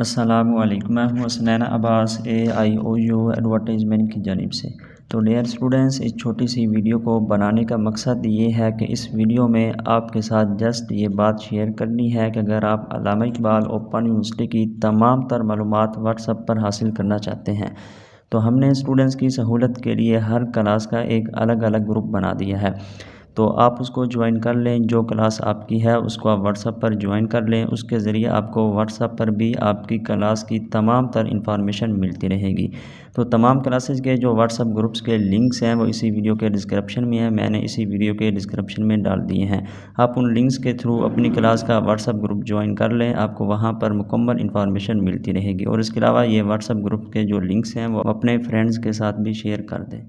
असलकम मैं हूँ Hasnain Abbas A I O U advertisement की जानब से। तो डेयर स्टूडेंट्स इस छोटी सी वीडियो को बनाने का मकसद ये है कि इस वीडियो में आपके साथ जस्ट ये बात शेयर करनी है कि अगर आप अलामा इकबाल, ओपन यूनिवर्सिटी की तमाम तर मालूम व्हाट्सअप पर हासिल करना चाहते हैं तो हमने स्टूडेंट्स की सहूलत के लिए हर क्लास का एक अलग अलग ग्रुप बना दिया है। तो आप उसको ज्वाइन कर लें, जो क्लास आपकी है, उसको आप व्हाट्सअप पर ज्वाइन कर लें। उसके ज़रिए आपको व्हाट्सअप पर भी आपकी क्लास की तमाम तर इंफॉर्मेशन मिलती रहेगी। तो तमाम क्लासेस के जो व्हाट्सअप ग्रुप्स के लिंक्स हैं, वो इसी वीडियो के डिस्क्रिप्शन में हैं। मैंने इसी वीडियो के डिस्क्रिप्शन में डाल दिए हैं। आप उन लिंक्स के थ्रू अपनी क्लास का व्हाट्सअप ग्रुप ज्वाइन कर लें। आपको वहाँ पर मुकम्मल इन्फॉर्मेशन मिलती रहेगी। और इसके अलावा ये व्हाट्सअप ग्रुप के जो लिंक्स हैं, वो अपने फ्रेंड्स के साथ भी शेयर कर दें।